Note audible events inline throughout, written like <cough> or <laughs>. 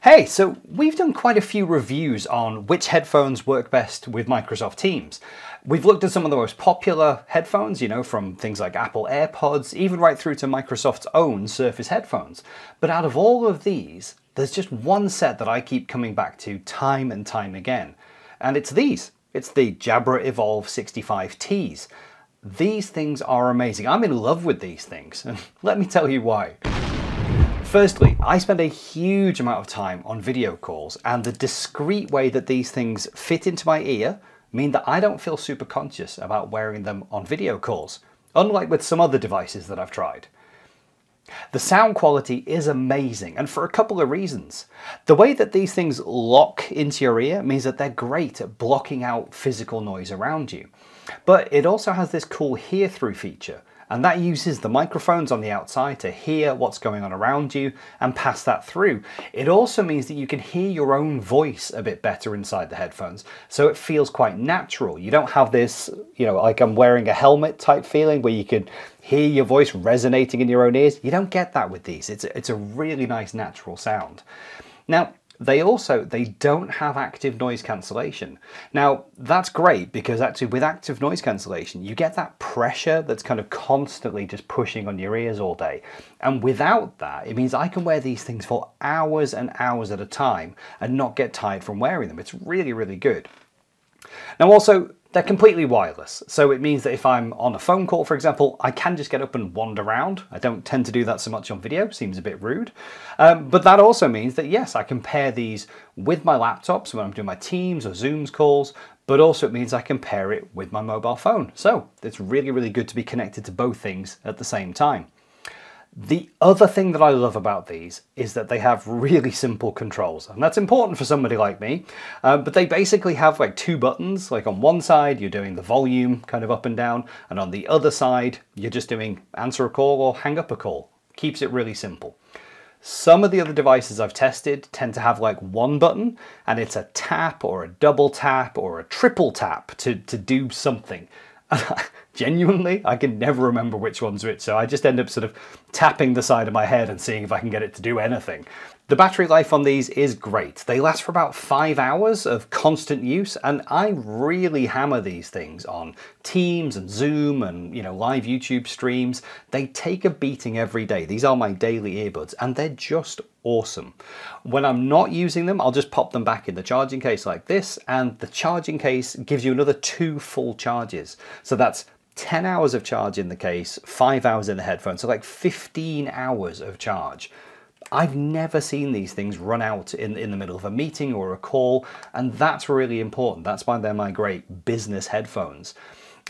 Hey, so we've done quite a few reviews on which headphones work best with Microsoft Teams. We've looked at some of the most popular headphones, you know, from things like Apple AirPods, even right through to Microsoft's own Surface headphones. But out of all of these, there's just one set that I keep coming back to time and time again. And it's these. It's the Jabra Evolve 65Ts. These things are amazing. I'm in love with these things, and <laughs> let me tell you why. Firstly, I spend a huge amount of time on video calls and the discreet way that these things fit into my ear mean that I don't feel super conscious about wearing them on video calls, unlike with some other devices that I've tried. The sound quality is amazing and for a couple of reasons. The way that these things lock into your ear means that they're great at blocking out physical noise around you. But it also has this cool hear through feature and that uses the microphones on the outside to hear what's going on around you and pass that through. It also means that you can hear your own voice a bit better inside the headphones, so it feels quite natural. You don't have this, you know, like I'm wearing a helmet type feeling where you can hear your voice resonating in your own ears. You don't get that with these. It's, it's a really nice natural sound. Now, they also, they don't have active noise cancellation. Now, that's great because actually with active noise cancellation, you get that pressure that's kind of constantly just pushing on your ears all day. And without that, it means I can wear these things for hours and hours at a time and not get tired from wearing them. It's really, really good. Now also, they're completely wireless, so it means that if I'm on a phone call, for example, I can just get up and wander around. I don't tend to do that so much on video, seems a bit rude. Um, but that also means that yes, I can pair these with my laptops when I'm doing my Teams or Zooms calls, but also it means I can pair it with my mobile phone. So it's really, really good to be connected to both things at the same time. The other thing that I love about these is that they have really simple controls, and that's important for somebody like me. Uh, but they basically have like two buttons, like on one side you're doing the volume kind of up and down, and on the other side you're just doing answer a call or hang up a call. Keeps it really simple. Some of the other devices I've tested tend to have like one button and it's a tap or a double tap or a triple tap to, to do something. <laughs> genuinely, I can never remember which one's which, so I just end up sort of tapping the side of my head and seeing if I can get it to do anything. The battery life on these is great. They last for about five hours of constant use, and I really hammer these things on Teams and Zoom and you know live YouTube streams. They take a beating every day. These are my daily earbuds, and they're just awesome. When I'm not using them, I'll just pop them back in the charging case like this, and the charging case gives you another two full charges. So that's 10 hours of charge in the case, 5 hours in the headphones, so like 15 hours of charge. I've never seen these things run out in, in the middle of a meeting or a call, and that's really important. That's why they're my great business headphones.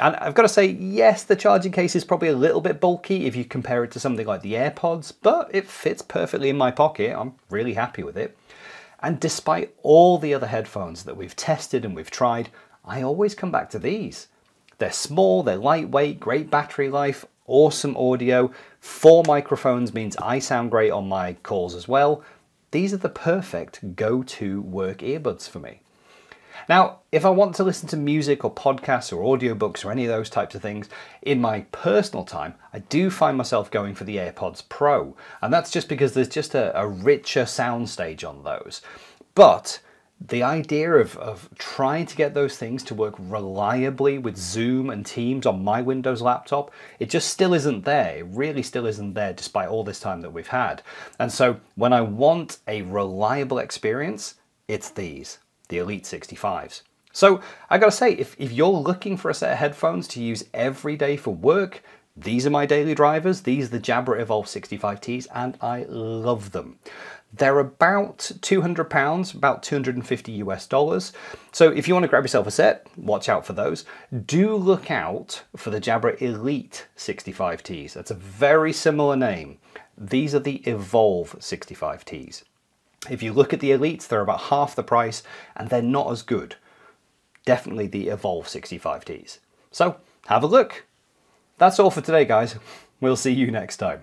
And I've got to say, yes, the charging case is probably a little bit bulky if you compare it to something like the AirPods, but it fits perfectly in my pocket. I'm really happy with it. And despite all the other headphones that we've tested and we've tried, I always come back to these. They're small, they're lightweight, great battery life, awesome audio. Four microphones means I sound great on my calls as well. These are the perfect go-to work earbuds for me. Now, if I want to listen to music or podcasts or audiobooks or any of those types of things in my personal time, I do find myself going for the AirPods Pro. And that's just because there's just a, a richer soundstage on those. But the idea of, of trying to get those things to work reliably with Zoom and Teams on my Windows laptop, it just still isn't there. It really still isn't there despite all this time that we've had. And so when I want a reliable experience, it's these, the Elite 65s. So I gotta say, if, if you're looking for a set of headphones to use every day for work, these are my daily drivers. These are the Jabra Evolve 65Ts and I love them. They're about 200 pounds, about 250 US dollars. So if you want to grab yourself a set, watch out for those. Do look out for the Jabra Elite 65Ts. That's a very similar name. These are the Evolve 65Ts. If you look at the Elites, they're about half the price and they're not as good. Definitely the Evolve 65Ts. So have a look. That's all for today, guys. We'll see you next time.